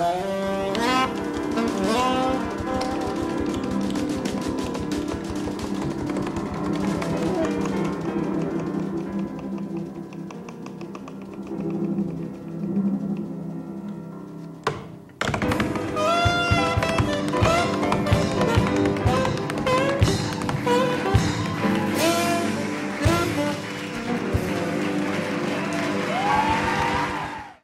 Tá Música